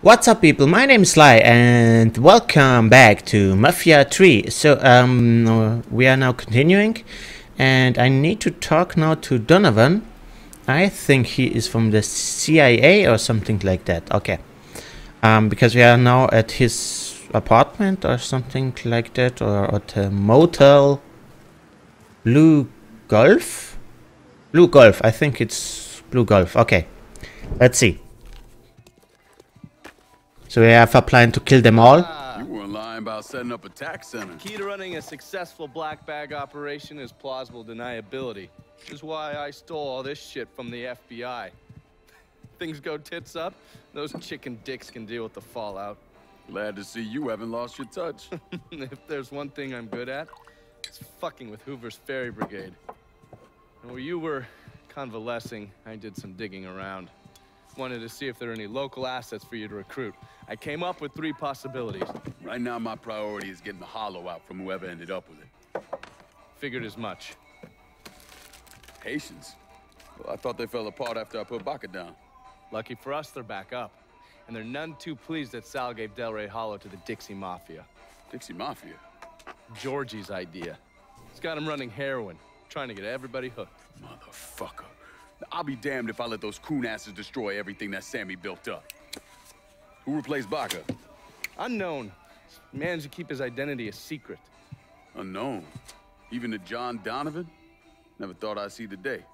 What's up people, my name is Sly and welcome back to Mafia 3. So um, we are now continuing and I need to talk now to Donovan. I think he is from the CIA or something like that. Okay. Um, because we are now at his apartment or something like that or at a motel. Blue Golf? Blue Golf, I think it's Blue Golf. Okay. Let's see. So we have a plan to kill them all. You weren't lying about setting up a tax center. Key to running a successful black bag operation is plausible deniability. Which is why I stole all this shit from the FBI. Things go tits up, those chicken dicks can deal with the fallout. Glad to see you haven't lost your touch. if there's one thing I'm good at, it's fucking with Hoover's Ferry Brigade. And while you were convalescing, I did some digging around. Wanted to see if there are any local assets for you to recruit. I came up with three possibilities. right now, my priority is getting the hollow out from whoever ended up with it. Figured as much. Haitians? Well, I thought they fell apart after I put Baka down. Lucky for us, they're back up. And they're none too pleased that Sal gave Delray Hollow to the Dixie Mafia. Dixie Mafia? Georgie's idea. He's got him running heroin, trying to get everybody hooked. Motherfucker. I'll be damned if I let those coon asses destroy everything that Sammy built up. Who replaced Baka? Unknown. Managed to keep his identity a secret. Unknown. Even to John Donovan? Never thought I'd see the day.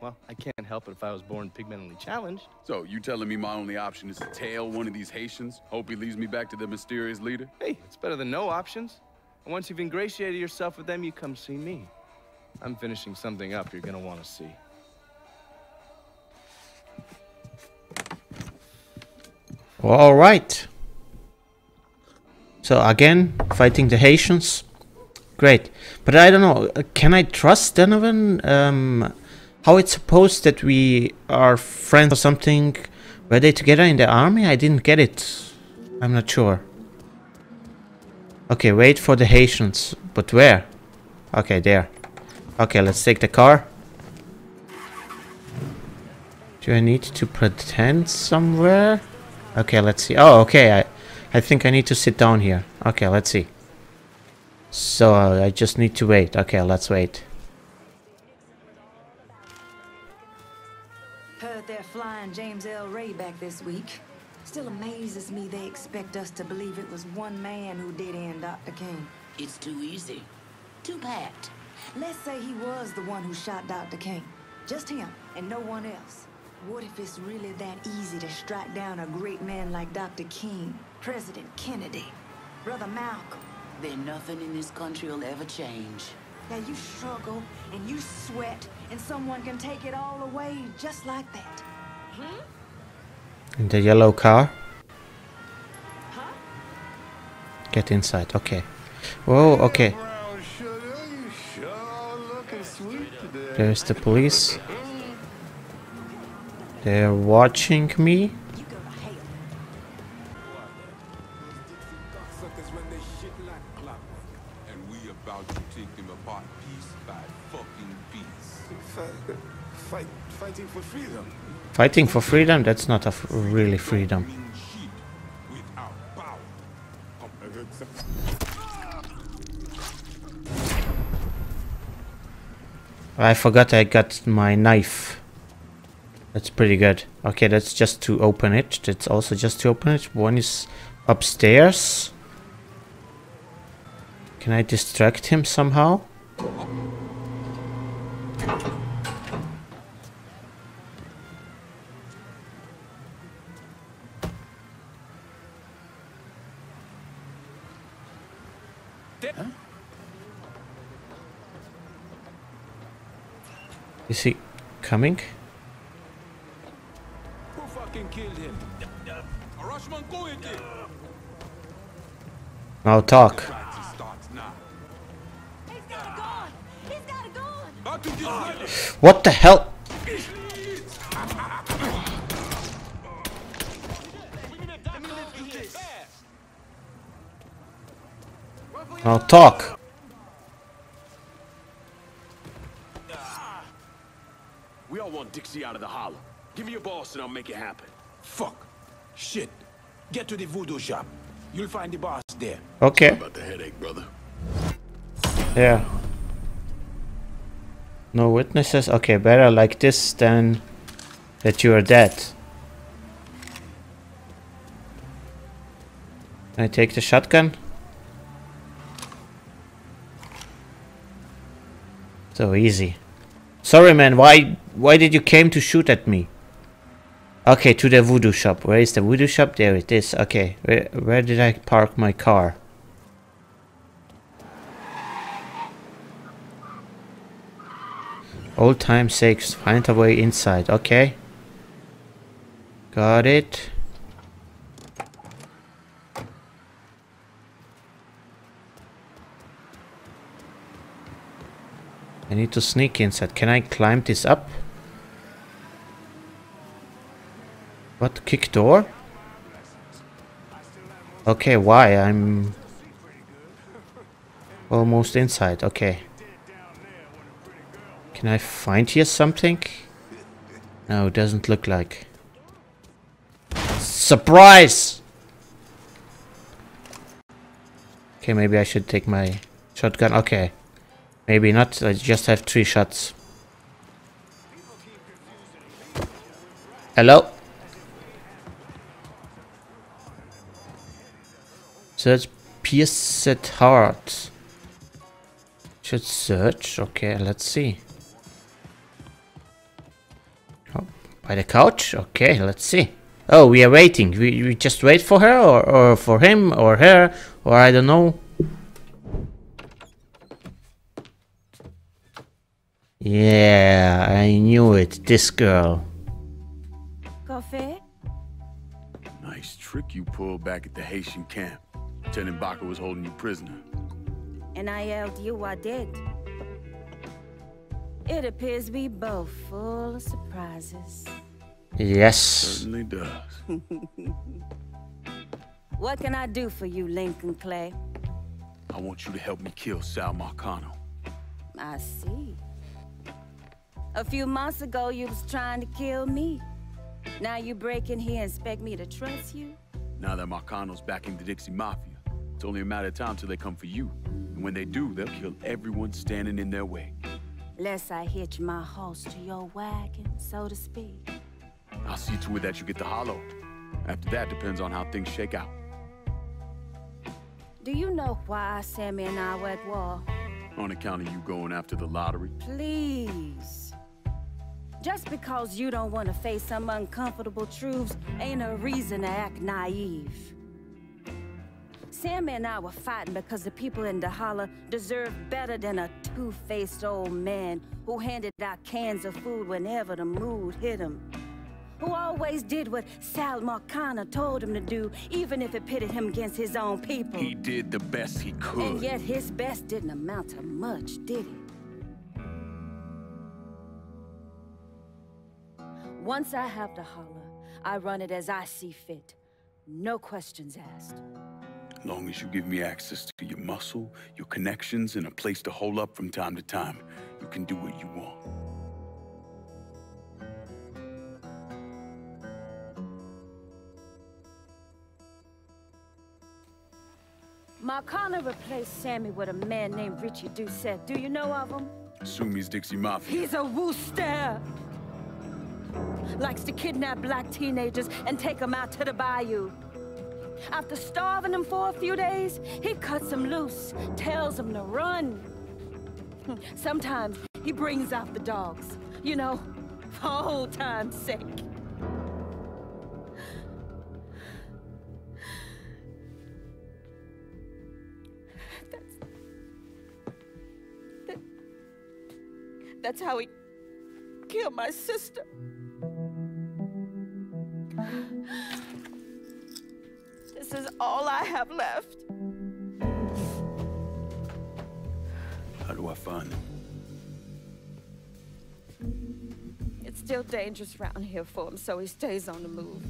Well, I can't help it if I was born pigmentally challenged. So, you telling me my only option is to tail one of these Haitians? Hope he leads me back to the mysterious leader? Hey, it's better than no options. And once you've ingratiated yourself with them, you come see me. I'm finishing something up you're gonna want to see. All right. So again, fighting the Haitians. Great. But I don't know, can I trust Donovan? Um, how it's supposed that we are friends or something? Were they together in the army? I didn't get it. I'm not sure. Okay, wait for the Haitians. But where? Okay, there. Okay, let's take the car. Do I need to pretend somewhere? Okay, let's see. Oh, okay. I, I think I need to sit down here. Okay, let's see. So uh, I just need to wait. Okay, let's wait. Heard they're flying James Earl Ray back this week. Still amazes me they expect us to believe it was one man who did end Dr. King. It's too easy. Too pat. Let's say he was the one who shot Dr. King. Just him and no one else. What if it's really that easy to strike down a great man like Dr. King, President Kennedy, Brother Malcolm? Then nothing in this country will ever change. Now you struggle and you sweat and someone can take it all away just like that. In the yellow car. Get inside. Okay. Whoa, okay. There's the police. They're watching me. Fighting for freedom. That's not really freedom. I forgot I got my knife. That's pretty good. Okay, that's just to open it. That's also just to open it. One is upstairs. Can I distract him somehow? Is he coming? Who fucking killed him? A Rushman go again. Now talk. Practice starts now. He's got a gun! He's got a gun! Back to get ready. What the hell? Now talk. We all want Dixie out of the hollow. Give me your boss and I'll make it happen. Fuck. Shit. Get to the voodoo shop. You'll find the boss there. Okay. About the headache, brother. Yeah. No witnesses? Okay, better like this than that you are dead. Can I take the shotgun? So easy. Sorry man, why why did you came to shoot at me? Okay, to the voodoo shop. Where is the voodoo shop? There it is. Okay, where, where did I park my car? Old time sakes, find a way inside. Okay. Got it. I need to sneak inside. Can I climb this up? What? Kick door? Okay, why? I'm almost inside. Okay. Can I find here something? No, doesn't look like. Surprise! Okay, maybe I should take my shotgun. Okay. Maybe not. I just have three shots. Hello? Search pierced heart. Should search. Okay, let's see. Oh, by the couch? Okay, let's see. Oh, we are waiting. We, we just wait for her or, or for him or her or I don't know. Yeah, I knew it. This girl. Coffee? Nice trick you pulled back at the Haitian camp. Lieutenant Baka was holding you prisoner. And I held you I did. It appears we both full of surprises. Yes. Certainly does. What can I do for you, Lincoln Clay? I want you to help me kill Sal Marcano. I see. A few months ago, you was trying to kill me. Now you break in here and expect me to trust you? Now that Marcano's backing the Dixie Mafia, it's only a matter of time till they come for you. And when they do, they'll kill everyone standing in their way. Lest I hitch my horse to your wagon, so to speak. I'll see to it that you get the hollow. After that depends on how things shake out. Do you know why Sammy and I were at war? On account of you going after the lottery. Please. Just because you don't want to face some uncomfortable truths ain't a reason to act naive. Sammy and I were fighting because the people in Dahala deserve better than a two-faced old man who handed out cans of food whenever the mood hit him. Who always did what Sal Marcano told him to do, even if it pitted him against his own people. He did the best he could. And yet his best didn't amount to much, did it? Once I have the holler, I run it as I see fit. No questions asked. As long as you give me access to your muscle, your connections, and a place to hole up from time to time, you can do what you want. Marcano replaced Sammy with a man named Richie Doucette. Do you know of him? Assume he's Dixie Mafia. He's a wooster. Likes to kidnap black teenagers and take them out to the bayou. After starving them for a few days, he cuts them loose, tells them to run. Sometimes he brings out the dogs, you know, for old time's sake. That's... That... That's how he killed my sister. I have left. How do I find him? It's still dangerous around here for him, so he stays on the move.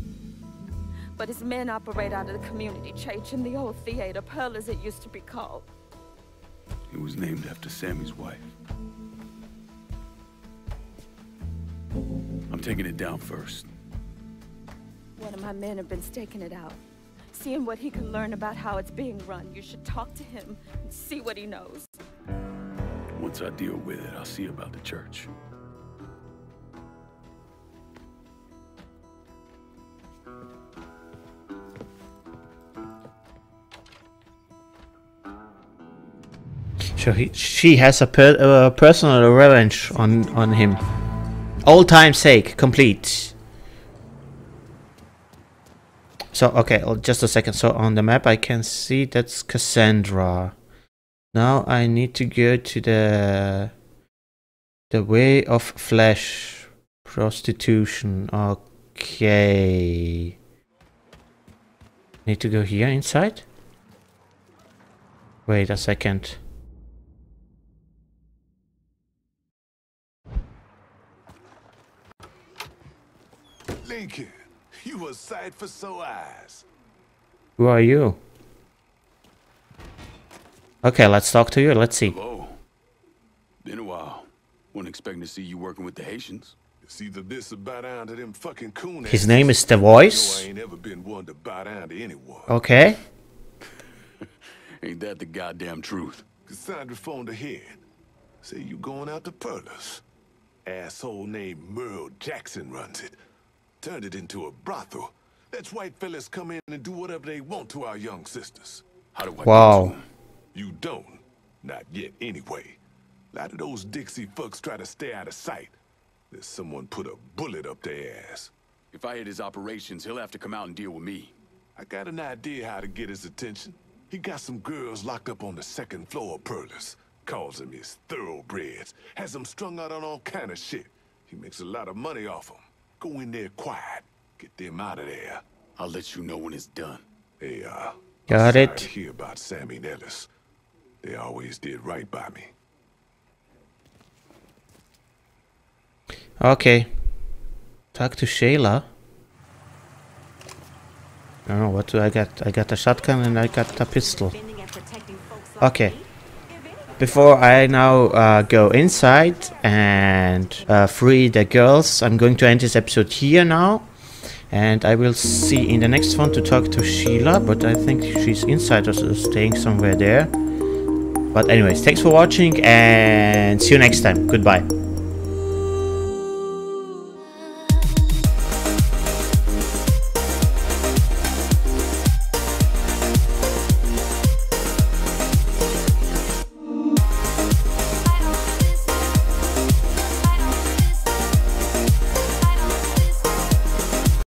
But his men operate out of the community church in the old theater, Pearl as it used to be called. It was named after Sammy's wife. I'm taking it down first. One of my men have been staking it out. Seeing what he can learn about how it's being run. You should talk to him and see what he knows. Once I deal with it, I'll see about the church. So he, she has a per, uh, personal revenge on on him. All time sake, complete. So okay, uh, just a second. So on the map, I can see that's Cassandra. Now I need to go to the the way of flesh prostitution. Okay. Need to go here inside. Wait a second. Lincoln, you a sight for sore eyes. Who are you? Okay, let's talk to you. Let's see. Hello. Been a while. Wasn't expecting to see you working with the Haitians. It's either this or bow down to them fucking coon His name is The You know Voice. I ain't ever been one to bow down to anyone. Okay. Ain't that the goddamn truth? Cassandra phoned ahead. Say you going out to Perlas. Asshole named Merle Jackson runs it. Turned it into a brothel. Lets white fellas come in and do whatever they want to our young sisters. How do I Wow. get to him? You don't. Not yet, anyway. A lot of those Dixie fucks try to stay out of sight. There's someone put a bullet up their ass. If I hit his operations, he'll have to come out and deal with me. I got an idea how to get his attention. He got some girls locked up on the second floor of Perlis. Calls them his thoroughbreds. Has them strung out on all kind of shit. He makes a lot of money off them. Go in there quiet. Get them out of there. I'll let you know when it's done. Hey, uh... Got sorry it. to hear about Sammy and Ellis. They always did right by me. Okay. Talk to Shayla. I don't know what do I got. I got a shotgun and I got a pistol. Okay. Before I now uh, go inside and uh, free the girls, I'm going to end this episode here now. And I will see in the next one to talk to Sheila, but I think she's inside or staying somewhere there. But anyways, thanks for watching and see you next time. Goodbye.